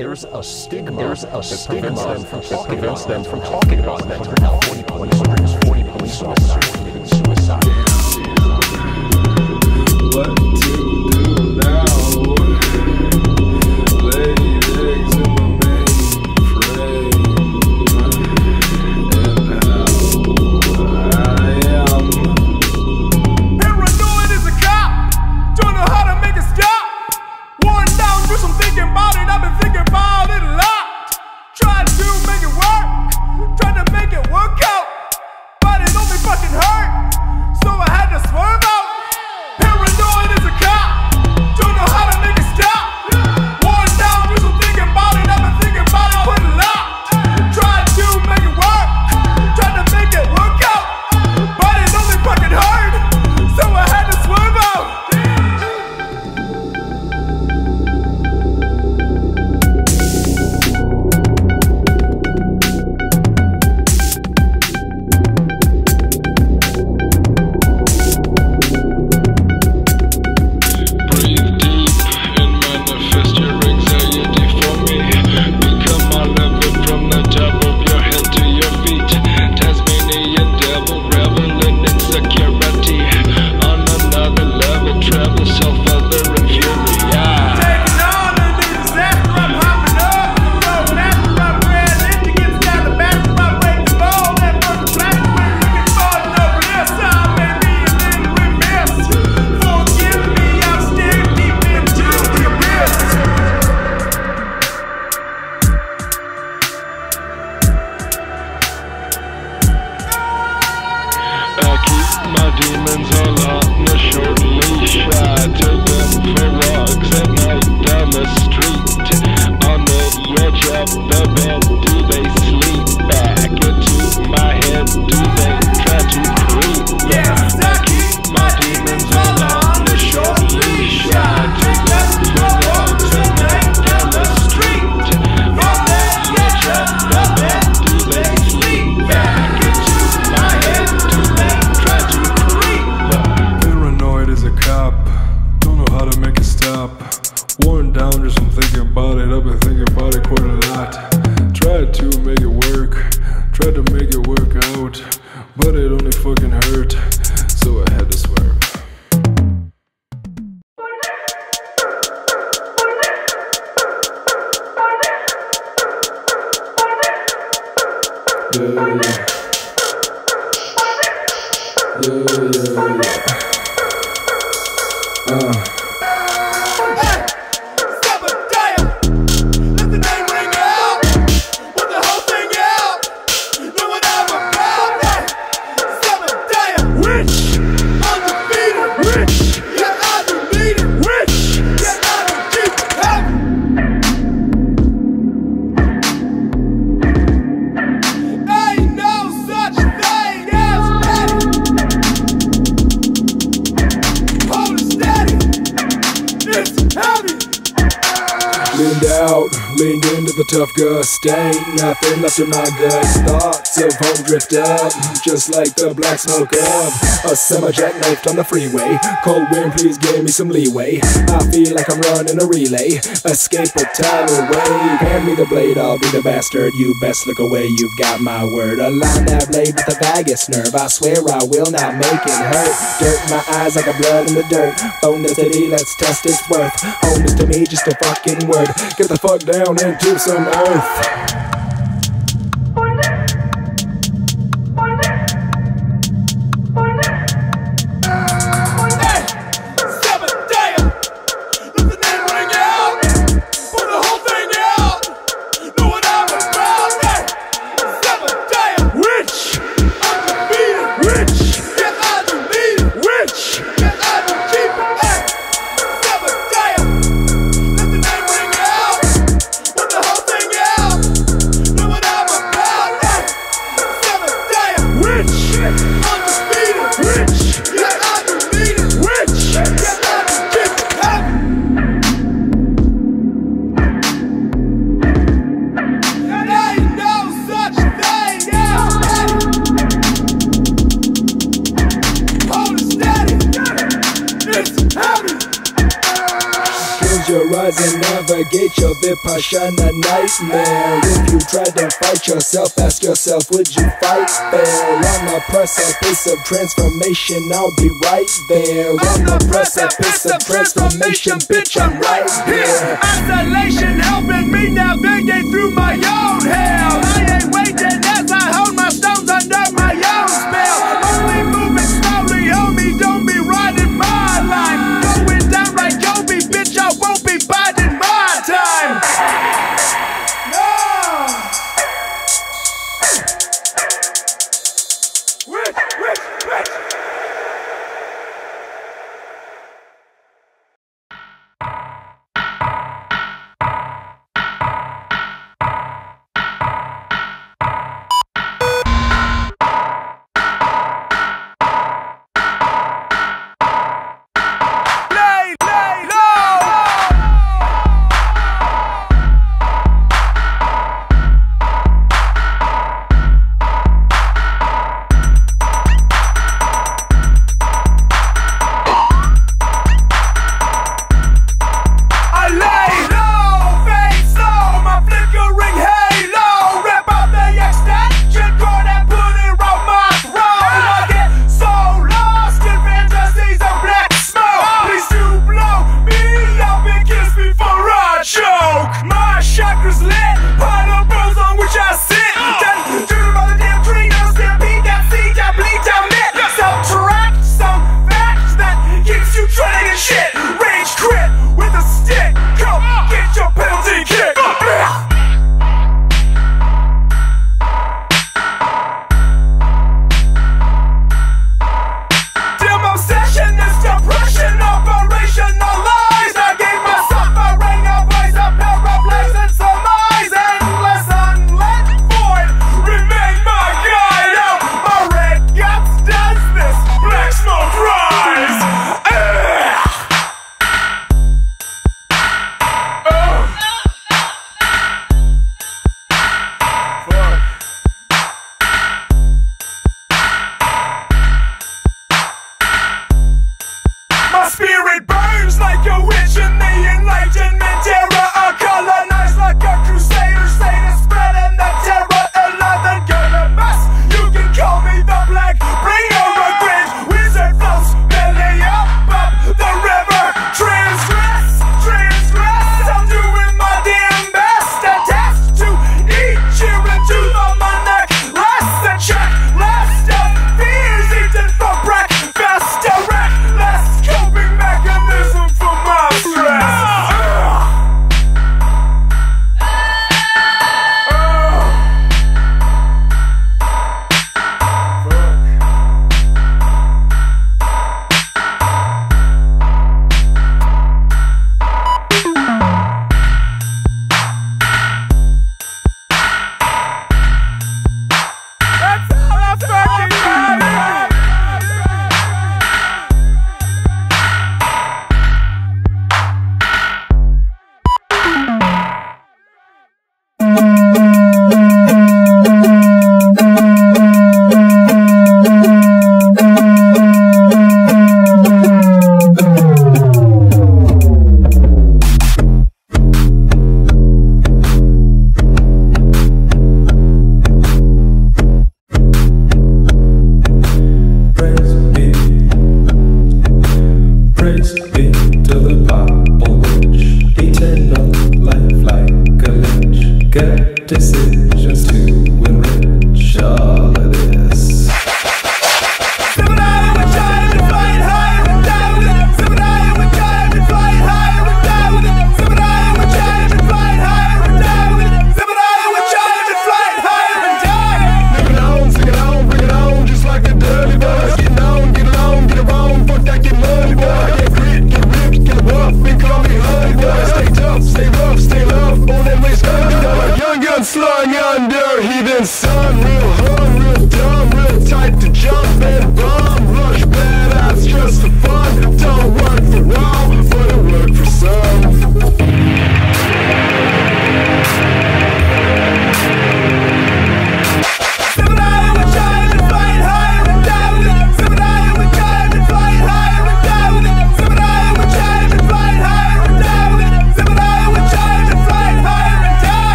There's a stigma. There's a stigma that prevents them from talking about mental health. 40 40 make it work, tried to make it work out, but it only fucking hurt, so I had to swerve. Yeah, yeah, yeah. Lean into the tough gust, state, nothing left in my gut. Thoughts of home drift up, just like the black smoke up. A summer jackknifed on the freeway. Cold wind, please give me some leeway. I feel like I'm running a relay. Escape a tunnel way. Hand me the blade, I'll be the bastard. You best look away, you've got my word. Align that blade with the vagus nerve. I swear I will not make it hurt. Dirt my eyes like a blood in the dirt. Bonus to me, let's test its worth. Home is to me just a fucking word. Get the fuck down down and some earth. get your vipassana a nightmare. If you try to fight yourself, ask yourself, would you fight fair? I'm a precipice of transformation, I'll be right there. I'm a precipice of transformation, bitch, I'm right here. Isolation helping me navigate through my own hell. I ain't waiting as I hold my stones under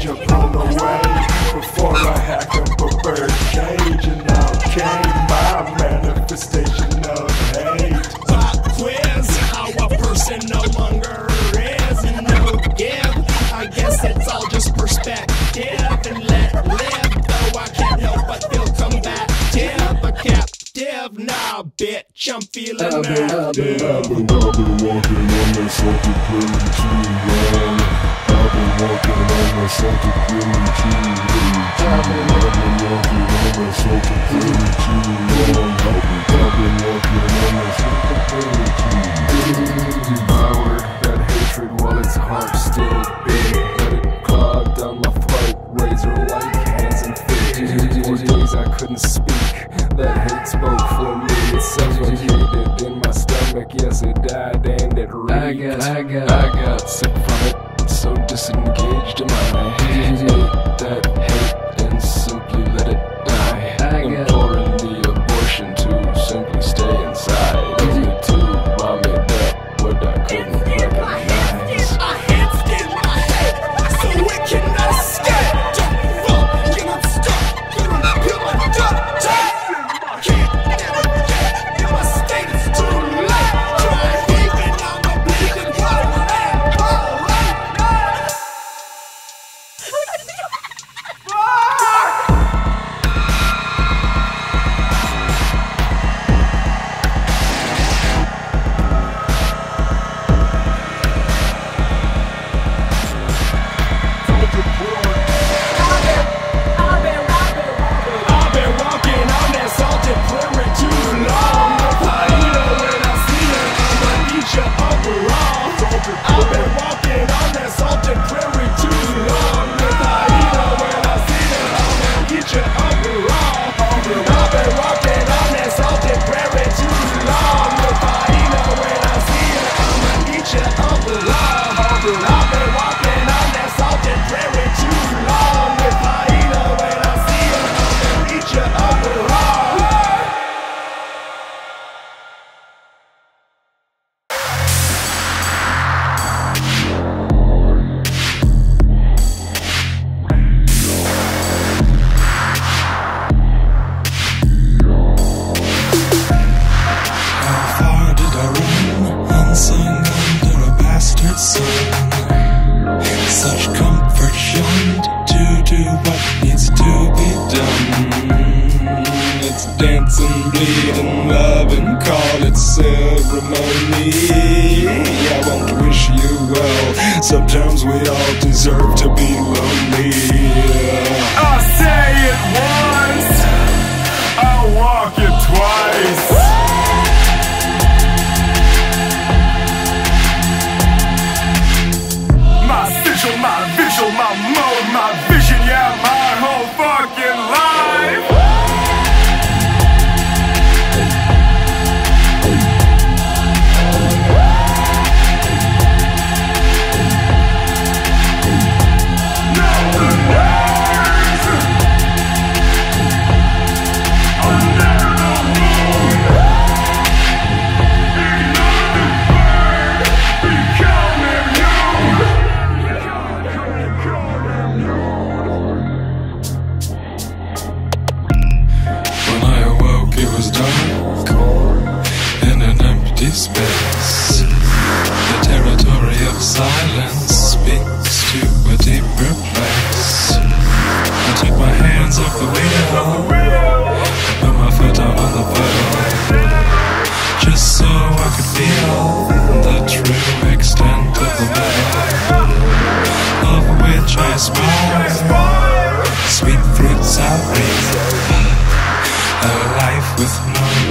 danger pulled away Before I hack up a bird cage And out came my manifestation of hate. Pop quiz, how a person no longer is. And No give, I guess it's all just perspective And let live, though I can't help but feel combative. A captive, nah bitch, I'm feeling active I've been, I've been, I've been walking on this fucking prairie too long Devoured that hatred while its heart still big Let it clog down my throat, razor-like hands and feet I couldn't speak, that hate spoke for me It suffocated in my stomach, yes it died and it reeked I got, I got, I got some from so disengaged in my head. That hate It's a.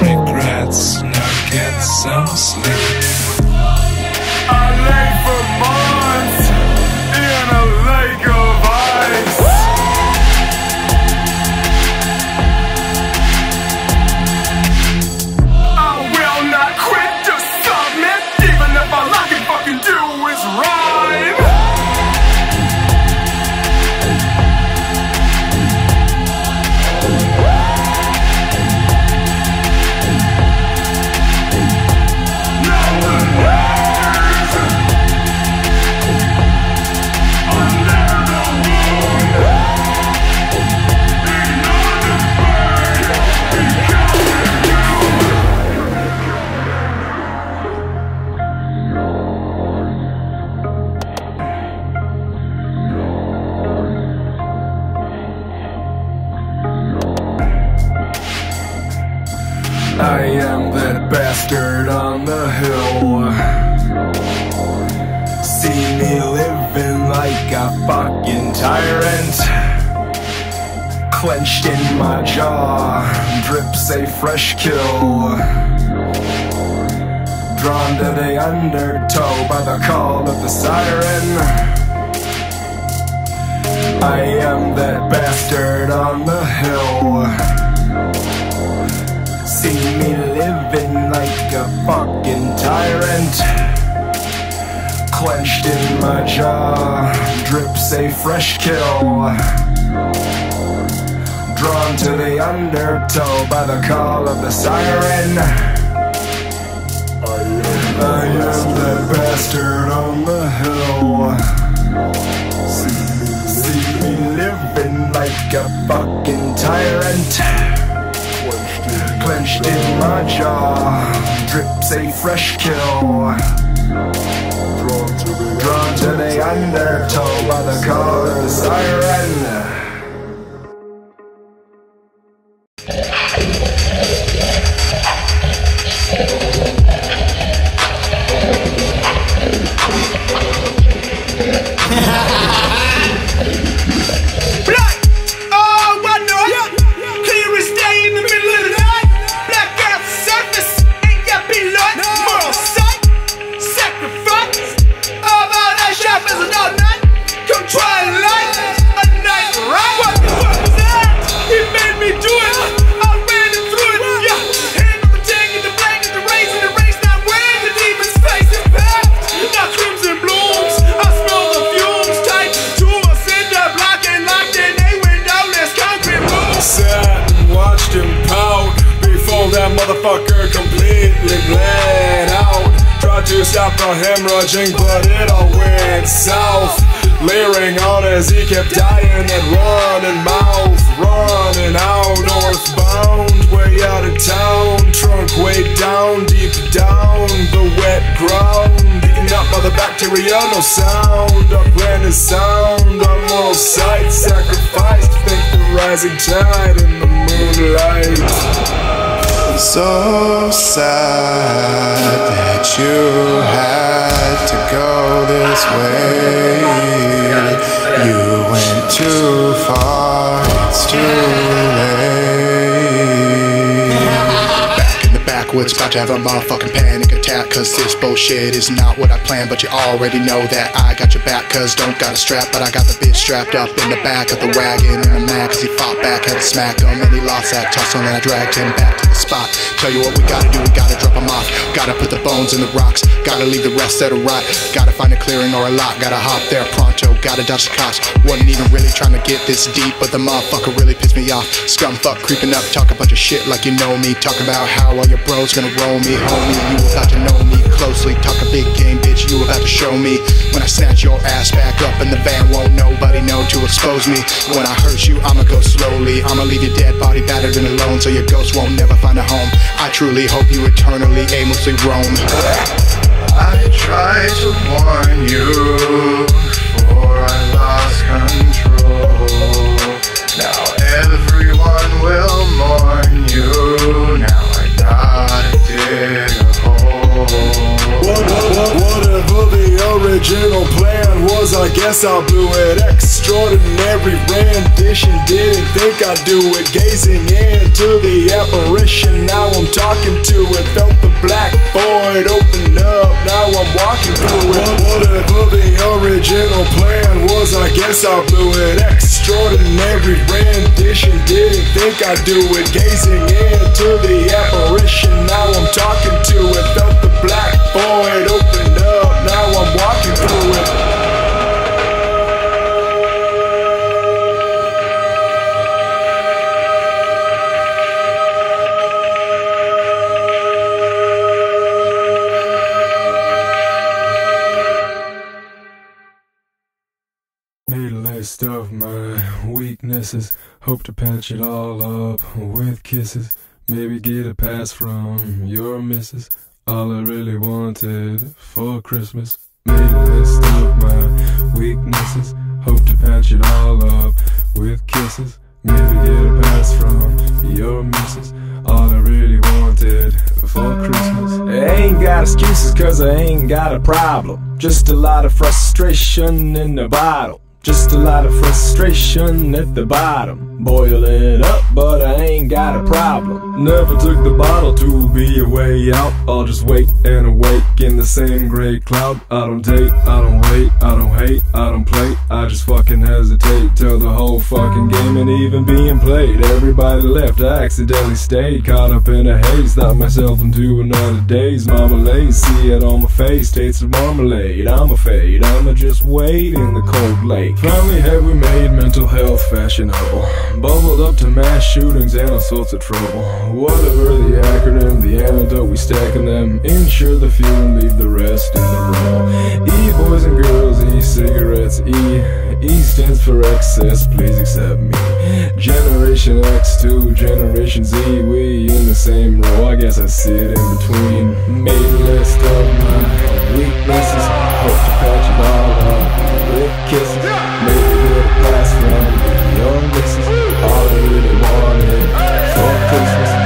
regrets. Now get some sleep. Fucking tyrant. Clenched in my jaw, drips a fresh kill. Drawn to the undertow by the call of the siren. I am that bastard on the hill. See me living like a fucking tyrant. Clenched in my jaw, drips a fresh kill. Drawn to the undertow by the call of the siren. I am that bastard on the hill. See me living like a fucking tyrant. Clenched in my jaw, drips a fresh kill. Drawn to the undertow by the call of the siren. The hemorrhaging, but it all went south. Leering on as he kept dying and running mouth, running out northbound, way out of town. Trunk way down, deep down the wet ground. Eaten up by the bacteria, no sound. Upland sound, on moral sight, sacrificed. Think the rising tide in the moonlight. So sad that you had to go this way. You went too far, it's too late. Back in the backwoods, about to have a motherfucking panic attack. Cause this bullshit is not what I planned. But you already know that I got your back. Cause don't got a strap, but I got the bitch strapped up in the back of the wagon. And I'm mad cause he fought back, had to smack him. And he lost that tussle, and I dragged him back to the spot. Tell you what we gotta do, we gotta drop him off. Gotta put the bones in the rocks. Gotta leave the rest that are rot. Gotta find a clearing or a lot. Gotta hop there pronto. Gotta dodge the cops. Wasn't even really trying to get this deep, but the motherfucker really pissed me off. Scum fuck creeping up, talk a bunch of shit like you know me. Talk about how all your bros gonna roll me, homie. You about to know me closely. Talk a big game, bitch. You about to show me when I snatch your ass back up in the van. Won't nobody know to expose me. When I hurt you, I'ma go slowly. I'ma leave your dead body battered and alone, so your ghost won't never find a home. I truly hope you eternally aimlessly roam. I tried to warn you before I lost control. Now everyone will mourn original plan was, I guess I blew it. Extraordinary rendition, didn't think I'd do it. Gazing into the apparition, now I'm talking to it. Felt the black void open up, now I'm walking through it. Whatever the original plan was, I guess I blew it. Extraordinary rendition, didn't think I'd do it. Gazing into the apparition, now I'm talking to it. Felt the black void Hope to patch it all up with kisses. Maybe get a pass from your missus. All I really wanted for Christmas. Made a list of my weaknesses. Hope to patch it all up with kisses. Maybe get a pass from your missus. All I really wanted for Christmas. I ain't got excuses, cause I ain't got a problem. Just a lot of frustration in the bottle. Just a lot of frustration at the bottom. Boiling it up, but I ain't got a problem. Never took the bottle to be a way out. I'll just wait and awake in the same gray cloud. I don't date, I don't wait, I don't hate, I don't play. I just fucking hesitate till the whole fucking game ain't even being played. Everybody left, I accidentally stayed. Caught up in a haze, thought myself into another day's marmalade. See it on my face, tastes of marmalade. I'm a fade, I'ma just wait in the cold lake. Finally have we made mental health fashionable. Bubbled up to mass shootings and all sorts of trouble. Whatever the acronym, the antidote, we stacking them. Insure the few and leave the rest in the row. E boys and girls, E cigarettes, E. E stands for excess, please accept me. Generation X to Generation Z, we in the same row. I guess I sit in between. Made a list of my weaknesses. Hope to patch it all up kisses. Get a pass from the young misses. All I really wanted for Christmas.